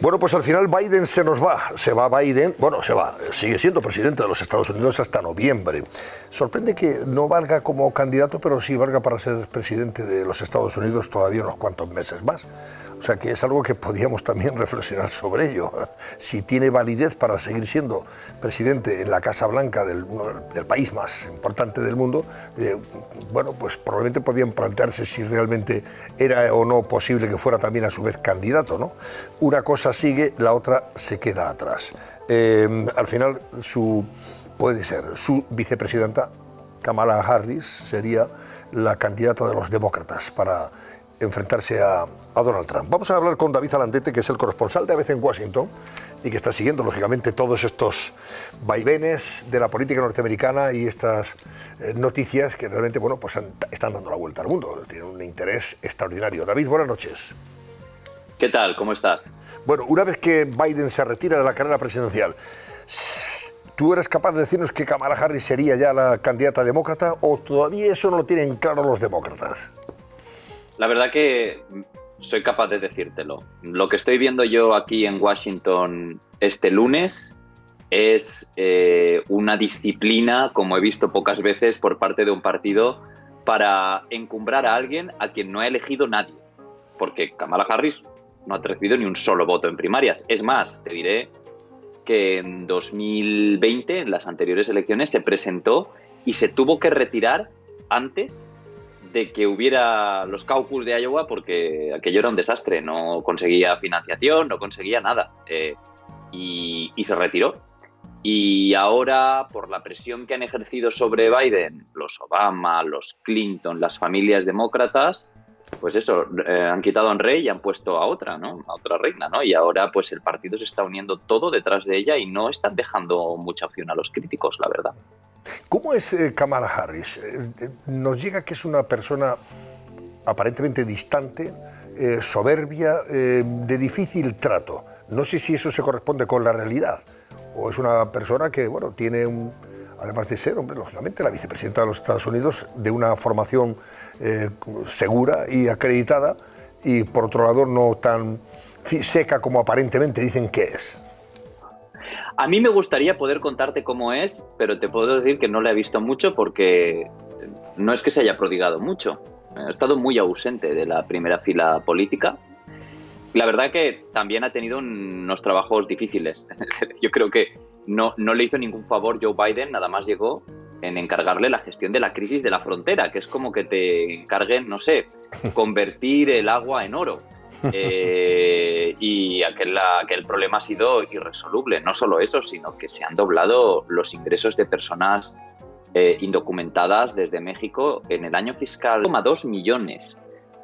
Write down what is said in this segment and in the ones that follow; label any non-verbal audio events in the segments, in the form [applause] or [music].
Bueno, pues al final Biden se nos va. Se va Biden, bueno, se va, sigue siendo presidente de los Estados Unidos hasta noviembre. Sorprende que no valga como candidato, pero sí valga para ser presidente de los Estados Unidos todavía unos cuantos meses más. O sea que es algo que podíamos también [laughs] reflexionar sobre ello. Si tiene validez para seguir siendo presidente en la Casa Blanca del, país más importante del mundo, eh, bueno, pues probablemente podían plantearse si realmente era o no posible que fuera también a su vez candidato. ¿no? Una cosa sigue, la otra se queda atrás. Eh, al final, su, puede ser su vicepresidenta, Kamala Harris, sería la candidata de los demócratas para enfrentarse a, Donald Trump. Vamos a hablar con David Alandete, que es el corresponsal de ABC en Washington y que está siguiendo, lógicamente, todos estos vaivenes de la política norteamericana y estas eh, noticias que realmente, bueno, pues están dando la vuelta al mundo. Tienen un interés extraordinario. David, buenas noches. ¿Qué tal? ¿Cómo estás? Bueno, una vez que Biden se retira de la carrera presidencial, ¿tú eres capaz de decirnos que Kamala Harris sería ya la candidata demócrata o todavía eso no lo tienen claro los demócratas? La verdad que soy capaz de decírtelo. Lo que estoy viendo yo aquí en Washington este lunes es eh, una disciplina, como he visto pocas veces, por parte de un partido para encumbrar a alguien a quien no ha elegido nadie. Porque Kamala Harris no ha recibido ni un solo voto en primarias. Es más, te diré que en 2020, en las anteriores elecciones, se presentó y se tuvo que retirar antes de que hubiera los caucus de Iowa porque aquello era un desastre, no conseguía financiación, no conseguía nada. Eh, y, se retiró. Y ahora, por la presión que han ejercido sobre Biden, los Obama, los Clinton, las familias demócratas, pues eso, eh, han quitado a un rey y han puesto a otra, ¿no? A otra reina, ¿no? Y ahora, pues el partido se está uniendo todo detrás de ella y no están dejando mucha opción a los críticos, la verdad. ¿Cómo es eh, Kamala Harris? Eh, eh, nos llega que es una persona aparentemente distante, soberbia, de difícil trato. No sé si eso se corresponde con la realidad o es una persona que, bueno, tiene un, además de ser, hombre, lógicamente, la vicepresidenta de los Estados Unidos, de una formación segura y acreditada, y por otro lado no tan seca como aparentemente dicen que es. A mí me gustaría poder contarte cómo es, pero te puedo decir que no la he visto mucho porque no es que se haya prodigado mucho. Ha estado muy ausente de la primera fila política. La verdad que también ha tenido unos trabajos difíciles. [laughs] Yo creo que no, no le hizo ningún favor Joe Biden, nada más llegó en encargarle la gestión de la crisis de la frontera, que es como que te encarguen, no sé, [laughs] convertir el agua en oro. [laughs] Eh, y aquel, problema ha sido irresoluble. No solo eso, sino que se han doblado los ingresos de personas eh, indocumentadas desde México en el año fiscal. 2 millones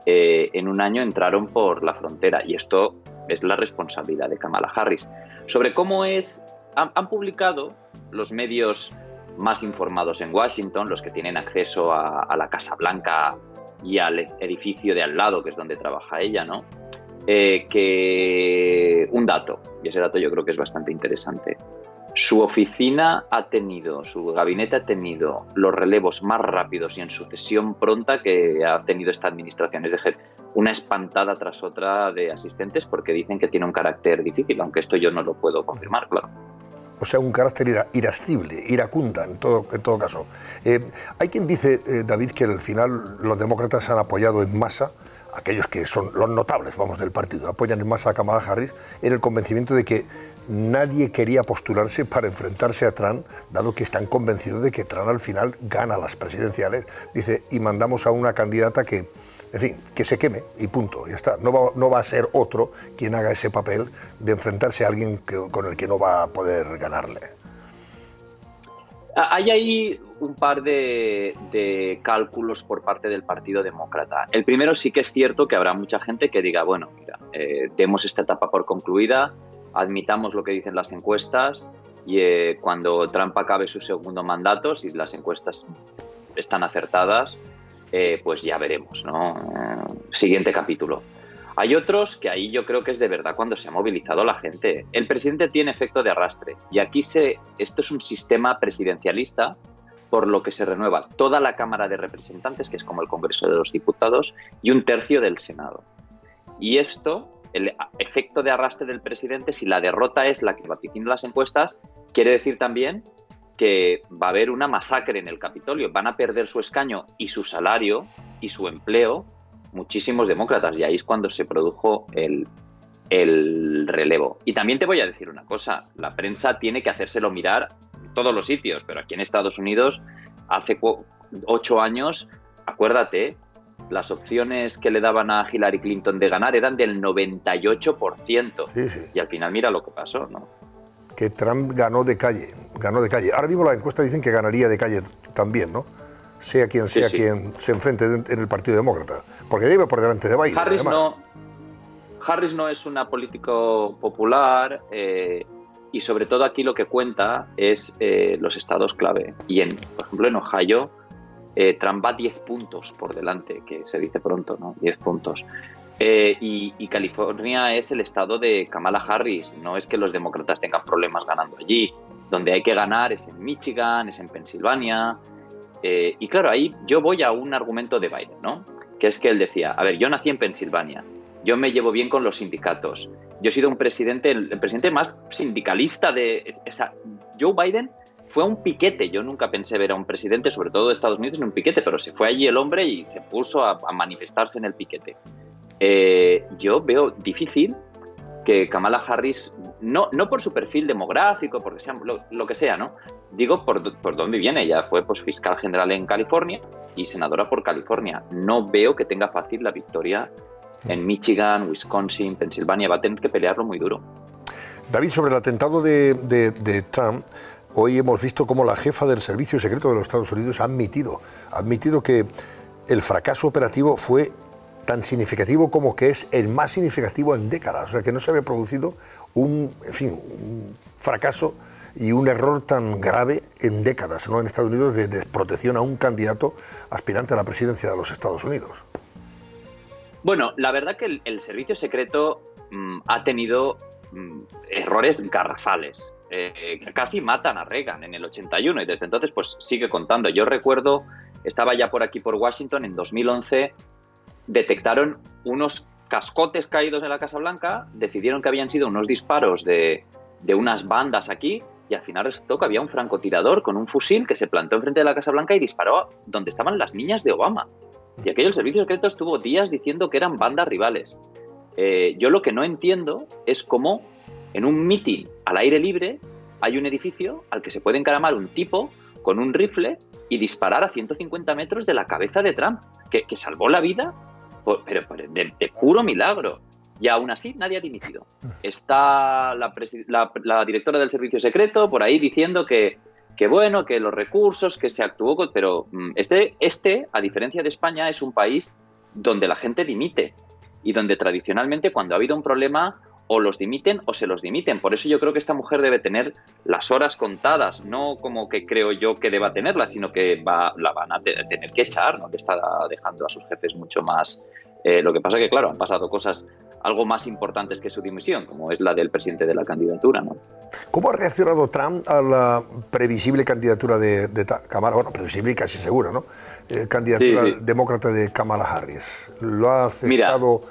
eh, en un año entraron por la frontera y esto es la responsabilidad de Kamala Harris. Sobre cómo es, han, publicado los medios más informados en Washington, los que tienen acceso a la Casa Blanca y al edificio de al lado, que es donde trabaja ella, ¿no? Eh, que un dato, y ese dato yo creo que es bastante interesante. Su oficina ha tenido, su gabinete ha tenido los relevos más rápidos y en sucesión pronta que ha tenido esta administración. Es decir, una espantada tras otra de asistentes porque dicen que tiene un carácter difícil, aunque esto yo no lo puedo confirmar, claro. O sea, un carácter irascible, iracunda en todo, en todo caso. Eh, hay quien dice, eh, David, que al final los demócratas han apoyado en masa aquellos que son los notables, vamos, del partido, apoyan en masa a Kamala Harris, en el convencimiento de que nadie quería postularse para enfrentarse a Trump, dado que están convencidos de que Trump al final gana las presidenciales, dice, y mandamos a una candidata que, en fin, que se queme y punto, ya está. No va, no va a ser otro quien haga ese papel de enfrentarse a alguien con el que no va a poder ganarle. Hay ahí un par de, cálculos por parte del Partido Demócrata. El primero sí que es cierto que habrá mucha gente que diga, bueno, mira, eh, demos esta etapa por concluida, admitamos lo que dicen las encuestas y eh, cuando Trump acabe su segundo mandato, si las encuestas están acertadas, eh, pues ya veremos, ¿no? siguiente capítulo. Hay otros que ahí yo creo que es de verdad cuando se ha movilizado la gente. El presidente tiene efecto de arrastre y aquí se, esto es un sistema presidencialista por lo que se renueva toda la Cámara de Representantes, que es como el Congreso de los Diputados, y un tercio del Senado. Y esto el efecto de arrastre del presidente, si la derrota es la que vaticina las encuestas, quiere decir también que va a haber una masacre en el Capitolio. Van a perder su escaño y su salario y su empleo muchísimos demócratas. Y ahí es cuando se produjo el, el relevo. Y también te voy a decir una cosa, la prensa tiene que hacérselo mirar en todos los sitios, pero aquí en Estados Unidos hace ocho años, acuérdate, las opciones que le daban a Hillary Clinton de ganar eran del 98%. Y al final mira lo que pasó, ¿no? Que Trump ganó de calle, ganó de calle. Ahora mismo la encuesta dicen que ganaría de calle también, ¿no? Sea quien sea quien se enfrente en el Partido Demócrata. Porque debe por delante de Biden. Harris no Harris no es una político popular eh, y sobre todo aquí lo que cuenta es eh, los estados clave. Y en, por ejemplo, en Ohio, eh, Trump va 10 puntos por delante, que se dice pronto, ¿no? 10 puntos. Y, y, California es el estado de Kamala Harris, no es que los demócratas tengan problemas ganando allí. Donde hay que ganar es en Michigan, es en Pensilvania. y claro, ahí yo voy a un argumento de Biden, ¿no? Que es que él decía, a ver, yo nací en Pensilvania, yo me llevo bien con los sindicatos. Yo he sido un presidente, el, presidente más sindicalista de esa. Joe Biden fue un piquete. Yo nunca pensé ver a un presidente, sobre todo de Estados Unidos, en un piquete, pero se fue allí el hombre y se puso a, manifestarse en el piquete. Eh, yo veo difícil que Kamala Harris, no, no por su perfil demográfico, porque sea lo, que sea, ¿no? Digo por, por dónde viene. Ella fue pues, fiscal general en California y senadora por California. No veo que tenga fácil la victoria en Michigan, Wisconsin, Pensilvania, va a tener que pelearlo muy duro. David, sobre el atentado de, Trump, hoy hemos visto cómo la jefa del Servicio Secreto de los Estados Unidos ha admitido, ha admitido que el fracaso operativo fue tan significativo como que es el más significativo en décadas, o sea que no se había producido un, en fin, un fracaso y un error tan grave en décadas ¿no? en Estados Unidos de desprotección a un candidato aspirante a la presidencia de los Estados Unidos. Bueno, la verdad que el, servicio secreto mm, ha tenido mm, errores garrafales. Eh, casi matan a Reagan en el 81 y desde entonces pues sigue contando. Yo recuerdo, estaba ya por aquí por Washington en 2011, detectaron unos cascotes caídos en la Casa Blanca, decidieron que habían sido unos disparos de, de unas bandas aquí y al final resultó que había un francotirador con un fusil que se plantó enfrente de la Casa Blanca y disparó donde estaban las niñas de Obama. Y aquello el servicio secreto estuvo días diciendo que eran bandas rivales. Eh, yo lo que no entiendo es cómo en un mitin al aire libre hay un edificio al que se puede encaramar un tipo con un rifle y disparar a 150 metros de la cabeza de Trump, que, salvó la vida, pero, de, puro milagro. Y aún así nadie ha dimitido. Está la directora del servicio secreto por ahí diciendo que que bueno, que los recursos, que se actuó, pero mm, este, este, a diferencia de España, es un país donde la gente dimite y donde tradicionalmente cuando ha habido un problema o los dimiten o se los dimiten. Por eso yo creo que esta mujer debe tener las horas contadas, no como que creo yo que deba tenerlas, sino que va, la van a tener que echar, ¿no? que está dejando a sus jefes mucho más. Eh, lo que pasa que, claro, han pasado cosas algo más importantes que su dimisión, como es la del presidente de la candidatura. ¿no? ¿Cómo ha reaccionado Trump a la previsible candidatura de, de Kamala, bueno, previsible y casi segura, ¿no? Eh, candidatura demócrata de Kamala Harris? ¿Lo ha aceptado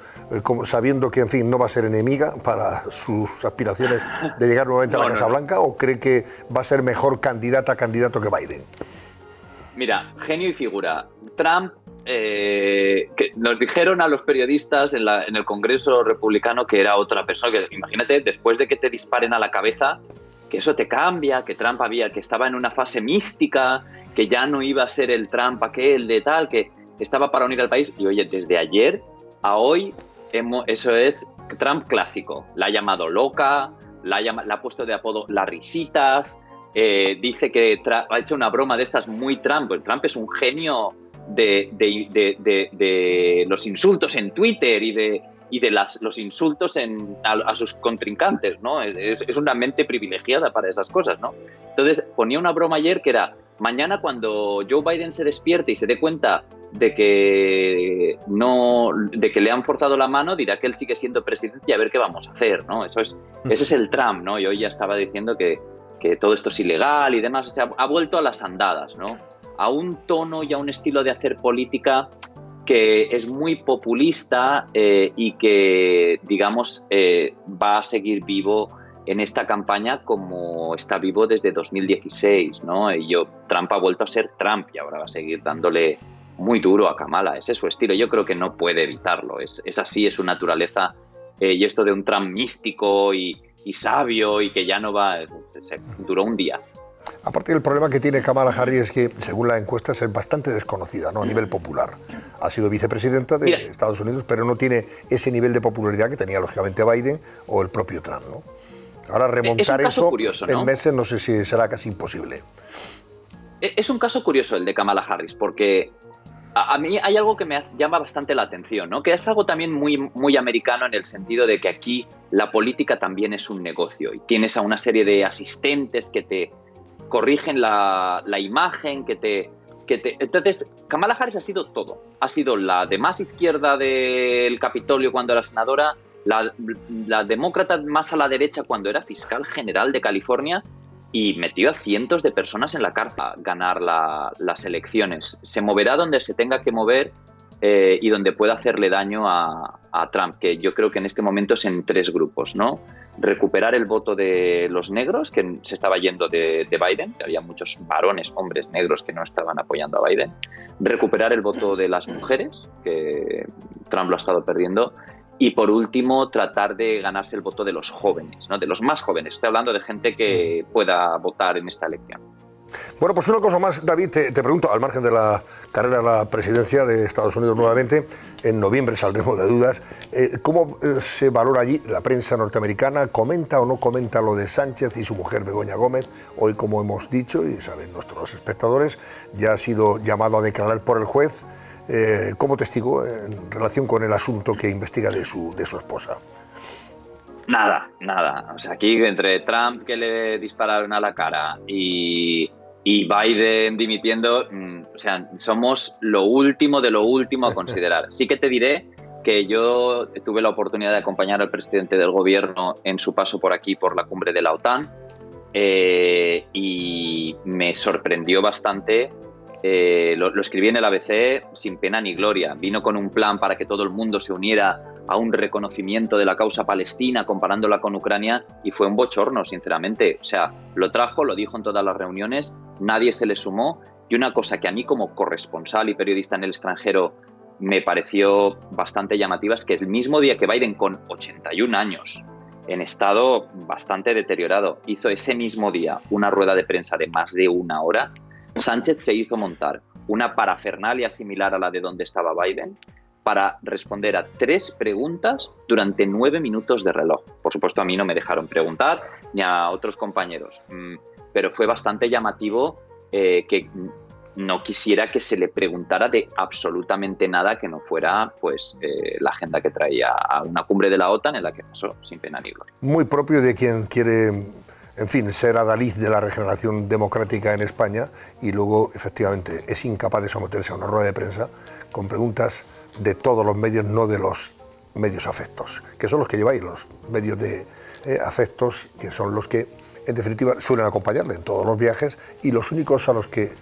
como, sabiendo que, en fin, no va a ser enemiga para sus aspiraciones de llegar nuevamente a la Casa Blanca o cree que va a ser mejor candidata candidato que Biden? Mira, genio y figura. Trump eh, que nos dijeron a los periodistas en, el Congreso republicano que era otra persona. Que, imagínate, después de que te disparen a la cabeza, que eso te cambia, que Trump había, que estaba en una fase mística, que ya no iba a ser el Trump aquel de tal, que estaba para unir al país. Y oye, desde ayer a hoy, eso es Trump clásico. La ha llamado loca, la ha, puesto de apodo las risitas. Eh, dice que ha hecho una broma de estas muy Trump. El Trump es un genio de, los insultos en Twitter y de, las, los insultos a, sus contrincantes, ¿no? Es, una mente privilegiada para esas cosas, ¿no? Entonces ponía una broma ayer que era, mañana cuando Joe Biden se despierte y se dé cuenta de que no de que le han forzado la mano dirá que él sigue siendo presidente y a ver qué vamos a hacer no eso es ese es el Trump no y hoy ya estaba diciendo que, que todo esto es ilegal y demás ha vuelto a las andadas no a un tono y a un estilo de hacer política que es muy populista eh, y que, digamos, eh, va a seguir vivo en esta campaña como está vivo desde 2016, ¿no? Y yo, Trump ha vuelto a ser Trump y ahora va a seguir dándole muy duro a Kamala, ese es su estilo, yo creo que no puede evitarlo, es, es así, es su naturaleza, eh, y esto de un Trump místico y, y, sabio y que ya no va, se duró un día. Aparte del problema que tiene Kamala Harris es que, según la encuesta, es bastante desconocida ¿no? a nivel popular. Ha sido vicepresidenta de Estados Unidos, pero no tiene ese nivel de popularidad que tenía, lógicamente, Biden o el propio Trump. ¿no? Ahora remontar eso en meses no sé si será casi imposible. E, es un caso curioso el de Kamala Harris, porque a, mí hay algo que me llama bastante la atención, ¿no? que es algo también muy, muy americano en el sentido de que aquí la política también es un negocio y tienes a una serie de asistentes que te corrigen la, imagen, que te, que te... Entonces, Kamala Harris ha sido todo. Ha sido la de más izquierda del Capitolio cuando era senadora, la, la demócrata más a la derecha cuando era fiscal general de California y metió a cientos de personas en la cárcel a ganar las elecciones. Se moverá donde se tenga que mover eh, y donde pueda hacerle daño a, Trump, que yo creo que en este momento es en tres grupos, ¿no? Recuperar el voto de los negros, que se estaba yendo de, de Biden, que había muchos varones, hombres negros que no estaban apoyando a Biden. Recuperar el voto de las mujeres, que Trump lo ha estado perdiendo y por último, tratar de ganarse el voto de los jóvenes, ¿no? de los más jóvenes. Estoy hablando de gente que pueda votar en esta elección. Bueno, pues una cosa más, David, te, pregunto, al margen de la carrera a la presidencia de Estados Unidos nuevamente, en noviembre saldremos de dudas, eh, ¿cómo eh, se valora allí la prensa norteamericana? ¿Comenta o no comenta lo de Sánchez y su mujer Begoña Gómez? Hoy, como hemos dicho, y saben nuestros espectadores, ya ha sido llamado a declarar por el juez eh, como testigo en relación con el asunto que investiga de su, de su esposa. Nada, nada. O sea, aquí entre Trump que le dispararon a la cara y, y Biden dimitiendo, mm, o sea, somos lo último de lo último a [laughs] considerar. Sí que te diré que yo tuve la oportunidad de acompañar al presidente del gobierno en su paso por aquí, por la cumbre de la OTAN, eh, y me sorprendió bastante eh, lo, escribí en el ABC sin pena ni gloria. Vino con un plan para que todo el mundo se uniera a un reconocimiento de la causa palestina comparándola con Ucrania y fue un bochorno, sinceramente. O sea, lo trajo, lo dijo en todas las reuniones, nadie se le sumó y una cosa que a mí como corresponsal y periodista en el extranjero me pareció bastante llamativa es que el mismo día que Biden con 81 años en estado bastante deteriorado hizo ese mismo día una rueda de prensa de más de una hora Sánchez se hizo montar una parafernalia similar a la de donde estaba Biden para responder a tres preguntas durante nueve minutos de reloj. Por supuesto, a mí no me dejaron preguntar, ni a otros compañeros, mm, pero fue bastante llamativo eh, que no quisiera que se le preguntara de absolutamente nada que no fuera pues eh, la agenda que traía a una cumbre de la OTAN en la que pasó sin pena ni gloria. Muy propio de quien quiere en fin, ser adalid de la regeneración democrática en España y luego, efectivamente, es incapaz de someterse a una rueda de prensa con preguntas de todos los medios, no de los medios afectos, que son los que lleváis, los medios de eh, afectos, que son los que, en definitiva, suelen acompañarle en todos los viajes y los únicos a los que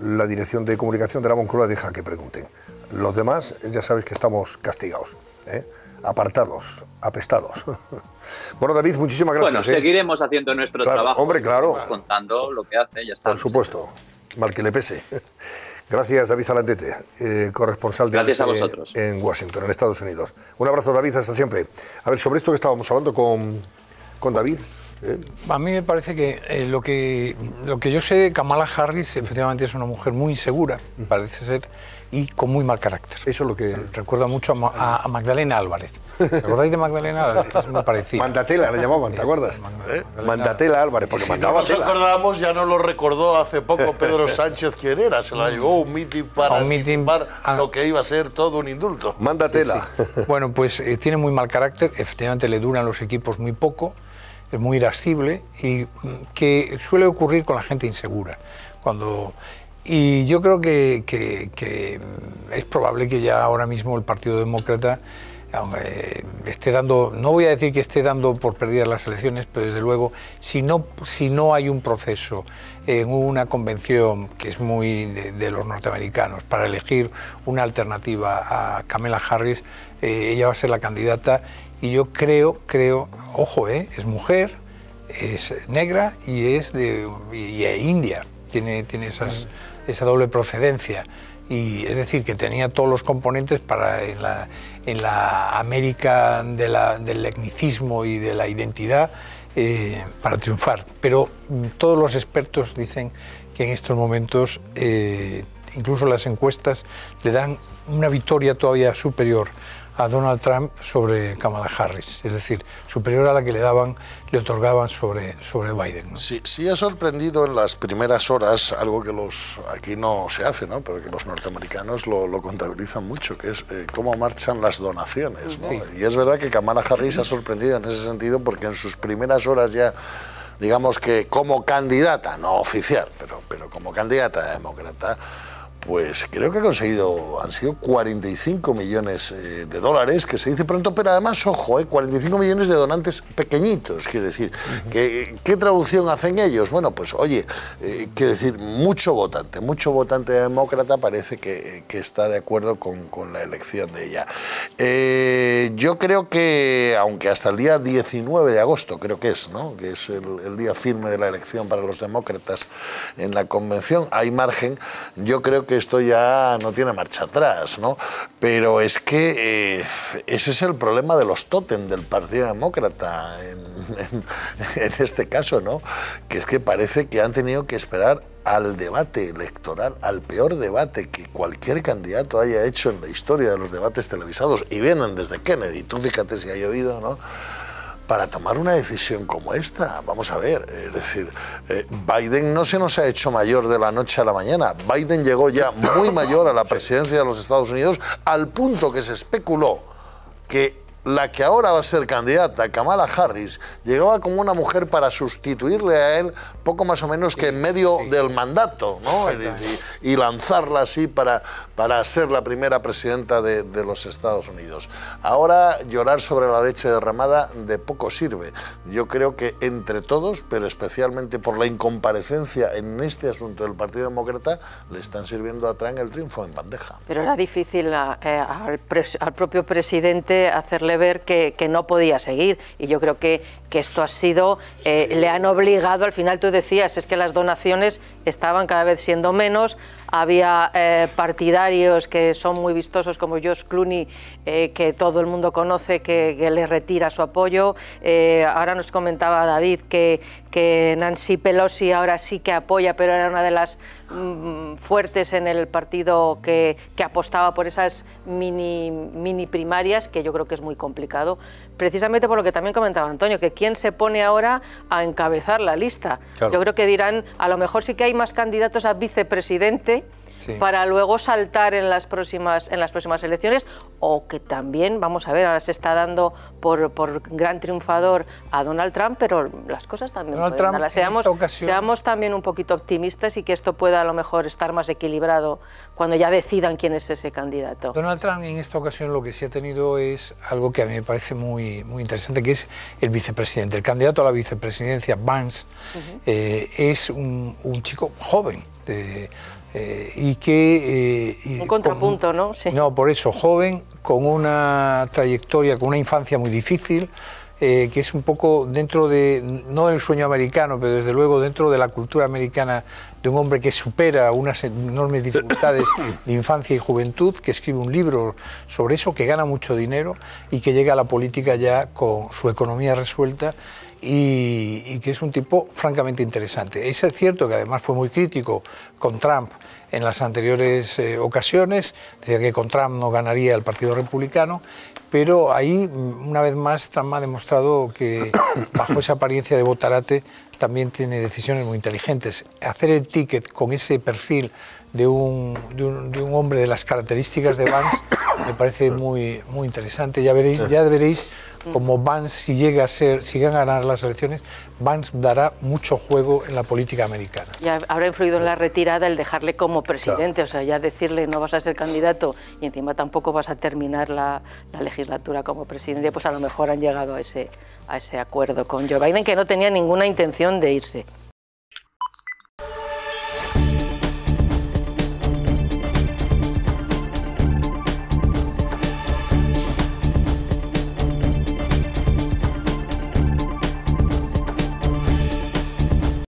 la Dirección de Comunicación de la Moncloa deja que pregunten. Los demás, ya sabéis que estamos castigados. ¿eh? Apartados, apestados. [laughs] bueno, David, muchísimas gracias. Bueno, ¿eh? seguiremos haciendo nuestro trabajo. Hombre, claro. Contando lo que hace, ya está. Por supuesto, mal que le pese. [laughs] Gracias, David Salandete, eh, corresponsal de Gracias a vosotros. en Washington, en Estados Unidos. Un abrazo, David, hasta siempre. A ver, sobre esto que estábamos hablando con, con David. ¿Eh? A mí me parece que, lo que lo que yo sé de Kamala Harris, efectivamente es una mujer muy insegura, parece ser, y con muy mal carácter. Eso es lo que... recuerda mucho a, Magdalena Álvarez. ¿Te acordáis de Magdalena Álvarez? Es muy parecido. Mandatela la llamaban, ¿te acuerdas? ¿Eh? Mandatela Álvarez, porque si no nos acordamos, ya no lo recordó hace poco Pedro Sánchez quién era. Se la llevó un mitin para un meeting, lo que iba a ser todo un indulto. Mandatela. bueno, pues eh, tiene muy mal carácter, efectivamente le duran los equipos muy poco, muy irascible y que suele ocurrir con la gente insegura. Cuando y yo creo que, es probable que ya ahora mismo el Partido Demócrata esté dando, no voy a decir que esté dando por perdidas las elecciones, pero desde luego, si no, si no hay un proceso en una convención que es muy de, los norteamericanos para elegir una alternativa a Kamala Harris, eh, ella va a ser la candidata y yo creo, creo, ojo, eh, es mujer, es negra y es de y, India, tiene, tiene esas, esa doble procedencia. Y es decir, que tenía todos los componentes para en la, en la América de la, del etnicismo y de la identidad eh, para triunfar. Pero mm, todos los expertos dicen que en estos momentos, eh, incluso las encuestas, le dan una victoria todavía superior a Donald Trump sobre Kamala Harris, es decir, superior a la que le daban, le otorgaban sobre, sobre Biden. Sí, sí ha sorprendido en las primeras horas algo que los aquí no se hace, ¿no? pero que los norteamericanos lo, lo contabilizan mucho, que es eh, cómo marchan las donaciones. ¿no? Y es verdad que Kamala Harris ha sorprendido en ese sentido porque en sus primeras horas ya digamos que como candidata, no oficial, pero, pero como candidata demócrata, pues creo que ha conseguido, han sido 45 millones eh, de dólares, que se dice pronto, pero además, ojo, eh, 45 millones de donantes pequeñitos, quiere decir, ¿qué traducción hacen ellos? Bueno, pues oye, eh, quiere decir, mucho votante, mucho votante demócrata parece que, está de acuerdo con, con, la elección de ella. Eh, yo creo que, aunque hasta el día 19 de agosto, creo que es, ¿no? que es el, el día firme de la elección para los demócratas en la convención, hay margen, yo creo que esto ya no tiene marcha atrás, ¿no? Pero es que eh, ese es el problema de los tótem del Partido Demócrata en, este caso, ¿no? Que es que parece que han tenido que esperar al debate electoral, al peor debate que cualquier candidato haya hecho en la historia de los debates televisados, y vienen desde Kennedy, tú fíjate si ha llovido, ¿no? Para tomar una decisión como esta. Vamos a ver, es decir, eh, Biden no se nos ha hecho mayor de la noche a la mañana. Biden llegó ya muy mayor a la presidencia de los Estados Unidos al punto que se especuló que la que ahora va a ser candidata, Kamala Harris, llegaba como una mujer para sustituirle a él poco más o menos que en medio del mandato, ¿no? Y, lanzarla así para, para ser la primera presidenta de, los Estados Unidos. Ahora llorar sobre la leche derramada de poco sirve. Yo creo que entre todos, pero especialmente por la incomparecencia en este asunto del Partido Demócrata, le están sirviendo a Trump el triunfo en bandeja. Pero era difícil eh, al, al propio presidente hacerle ver que, no podía seguir. Y yo creo que, que esto ha sido, eh, le han obligado, al final tú decías, es que las donaciones estaban cada vez siendo menos, había eh, partidarios que son muy vistosos como Josh Clooney, eh, que todo el mundo conoce, que, le retira su apoyo. ahora nos comentaba David que, que Nancy Pelosi ahora sí que apoya, pero era una de las mm, fuertes en el partido que, que apostaba por esas mini, mini primarias, que yo creo que es muy complicado, precisamente por lo que también comentaba Antonio, que quién se pone ahora a encabezar la lista. Yo creo que dirán, a lo mejor sí que hay más candidatos a vicepresidente para luego saltar en las próximas en las próximas elecciones o que también vamos a ver ahora se está dando por, por gran triunfador a Donald Trump pero las cosas también Donald Trump, seamos, seamos también un poquito optimistas y que esto pueda a lo mejor estar más equilibrado cuando ya decidan quién es ese candidato. Donald Trump en esta ocasión lo que sí ha tenido es algo que a mí me parece muy muy interesante que es el vicepresidente. El candidato a la vicepresidencia Vance eh, es un, un chico joven de, eh, y que... Eh, un contrapunto, ¿no? Sí. No, por eso, joven, con una trayectoria, con una infancia muy difícil, eh, que es un poco dentro de, no del sueño americano, pero desde luego dentro de la cultura americana, de un hombre que supera unas enormes dificultades [coughs] de infancia y juventud, que escribe un libro sobre eso, que gana mucho dinero y que llega a la política ya con su economía resuelta y, que es un tipo francamente interesante. Es cierto que además fue muy crítico con Trump en las anteriores eh, ocasiones, decía que con Trump no ganaría el Partido Republicano, pero ahí, una vez más, Trump ha demostrado que [coughs] bajo esa apariencia de botarate también tiene decisiones muy inteligentes. Hacer el ticket con ese perfil de un, de un, hombre de las características de Vance [coughs] me parece muy, muy interesante. Ya veréis, ya veréis como Vance, si llega a ser, si llega a ganar las elecciones, Vance dará mucho juego en la política americana. Ya habrá influido en la retirada el dejarle como presidente, o sea, ya decirle no vas a ser candidato y encima tampoco vas a terminar la, la, legislatura como presidente, pues a lo mejor han llegado a ese, a ese acuerdo con Joe Biden, que no tenía ninguna intención de irse.